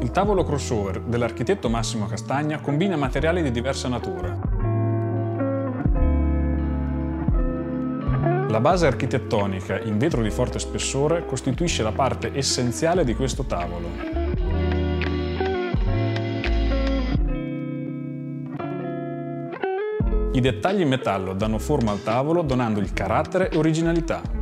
Il tavolo crossover dell'architetto Massimo Castagna combina materiali di diversa natura. La base architettonica in vetro di forte spessore costituisce la parte essenziale di questo tavolo. I dettagli in metallo danno forma al tavolo donando il carattere e originalità.